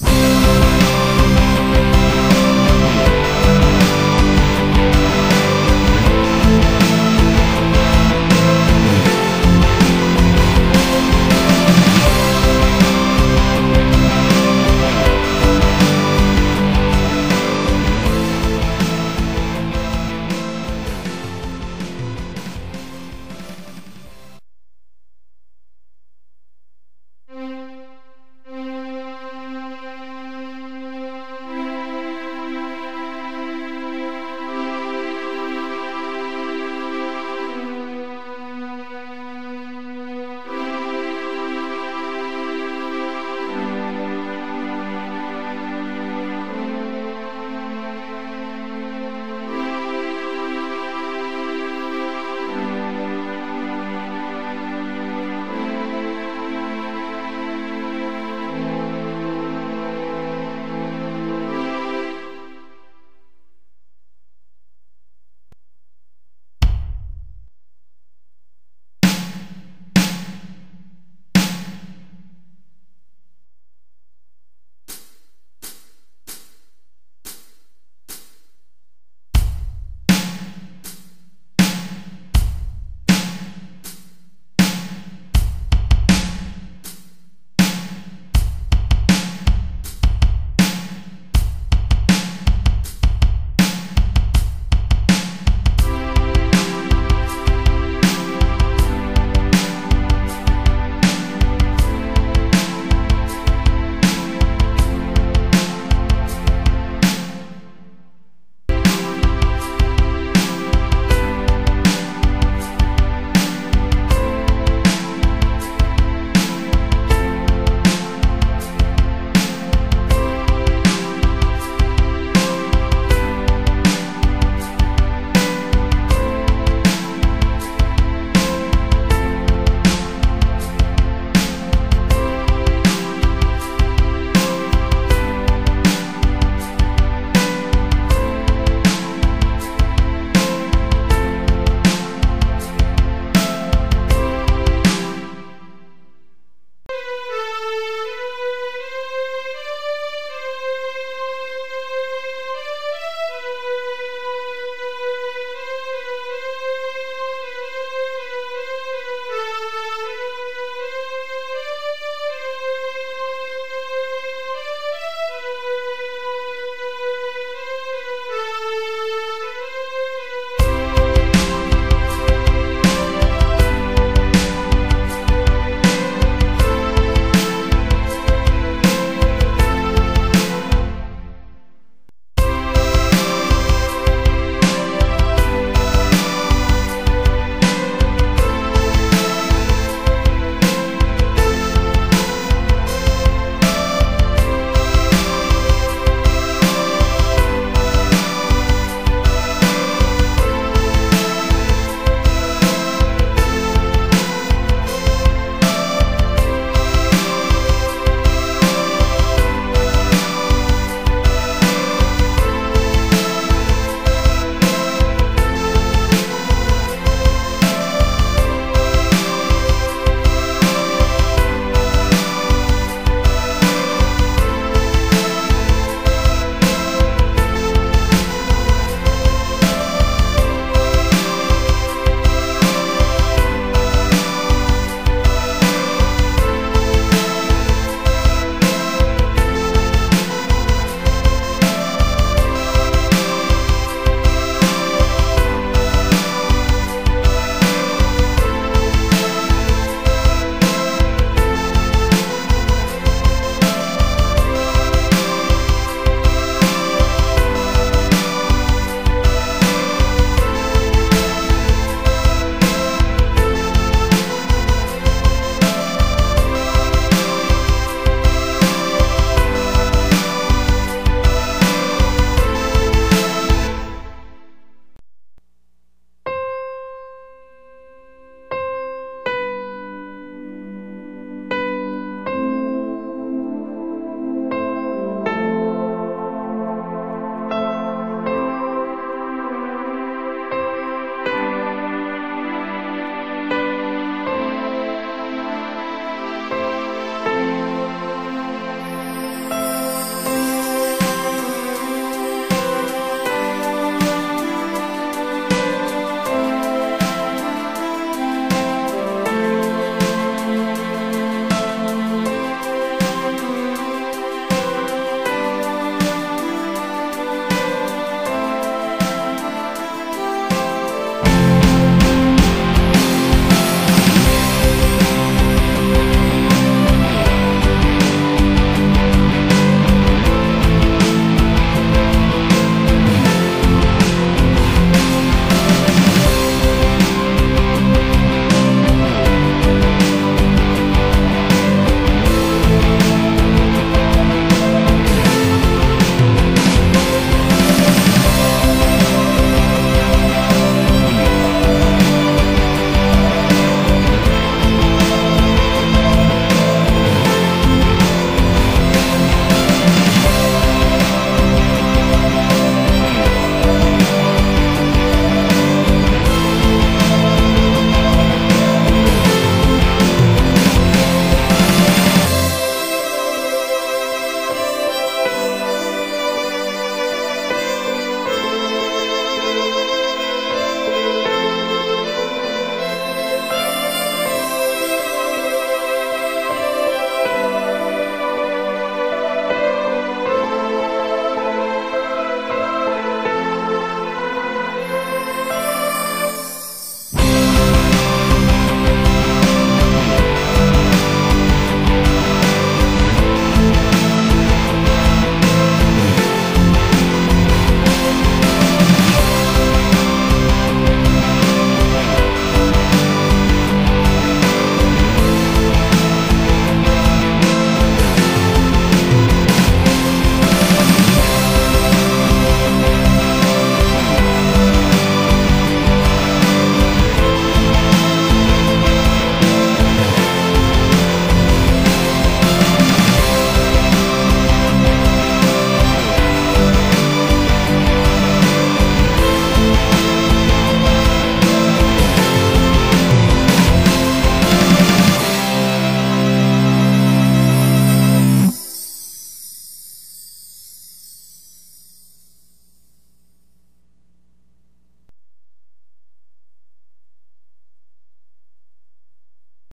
you